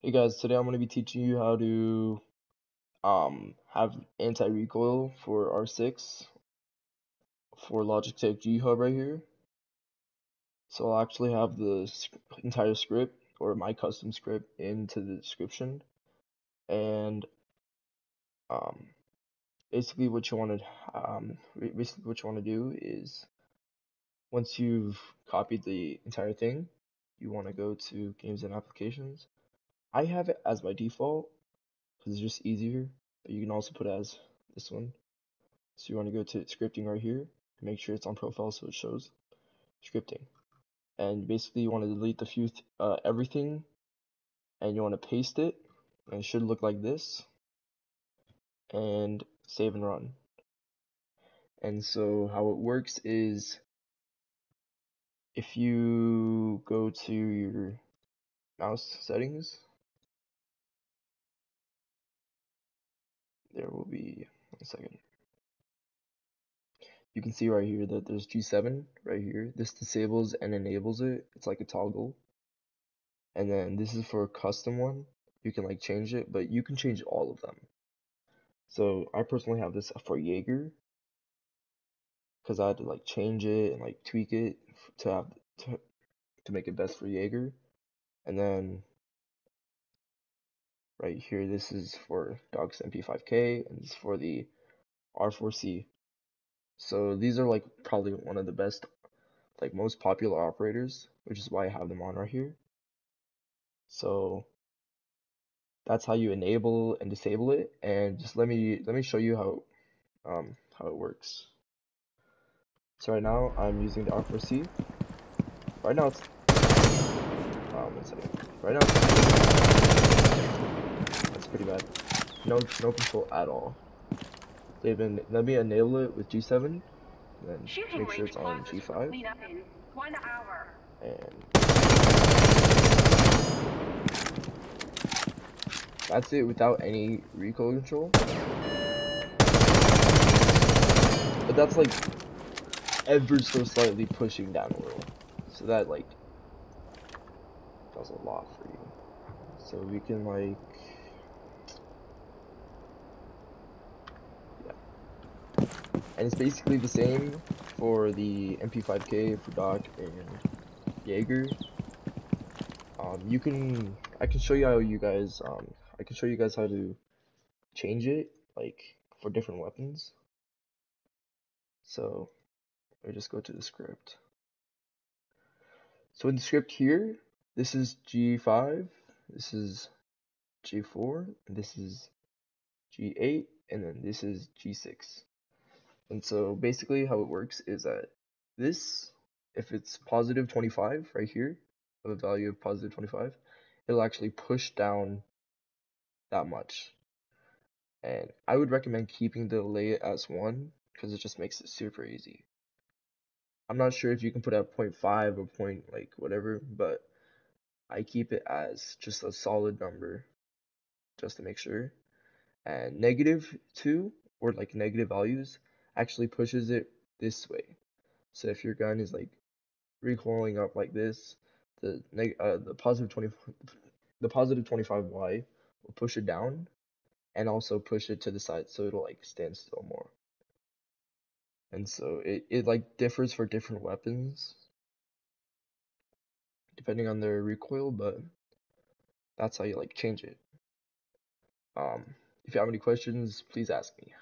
Hey guys, today I'm going to be teaching you how to um, have anti-recoil for R6 for Logitech G Hub right here. So I'll actually have the entire script or my custom script into the description. And um, basically what you want to um, basically what you want to do is once you've copied the entire thing, you want to go to games and applications I have it as my default because it's just easier, but you can also put as this one. So you want to go to scripting right here and make sure it's on profile so it shows scripting. And basically you want to delete the few th uh, everything and you want to paste it and it should look like this and save and run. And so how it works is if you go to your mouse settings there will be one second. You can see right here that there's G7 right here. This disables and enables it. It's like a toggle. And then this is for a custom one. You can like change it, but you can change all of them. So I personally have this for Jager because I had to like change it and like tweak it to have to, to make it best for Jager. And then right here. This is for Docs MP5K and is for the R4C so these are like probably one of the best like most popular operators which is why I have them on right here. So that's how you enable and disable it and just let me let me show you how um how it works. So right now I'm using the R4C right now it's um one second. Right now it's pretty bad no no control at all David, let me enable it with G7, then Shooting make sure it's on G5. And that's it without any recoil control. But that's like ever so slightly pushing down a little. So that like does a lot for you. So we can like and it's basically the same for the MP5K for Doc and Jager. Um, you can, I can show you how you guys, um, I can show you guys how to change it, like, for different weapons. So, let me just go to the script. So in the script here, this is G5, this is G4, and this is G8, and then this is G6. And so basically how it works is that this, if it's positive 25 right here, of a value of positive 25, it'll actually push down that much. And I would recommend keeping the delay as 1 because it just makes it super easy. I'm not sure if you can put at 0.5 or point like whatever, but I keep it as just a solid number just to make sure. And negative 2 or like negative values actually pushes it this way. So if your gun is like recoiling up like this, the neg uh, the positive 20 the positive 25y will push it down and also push it to the side so it'll like stand still more. And so it, it like differs for different weapons depending on their recoil, but that's how you like change it. Um, if you have any questions, please ask me.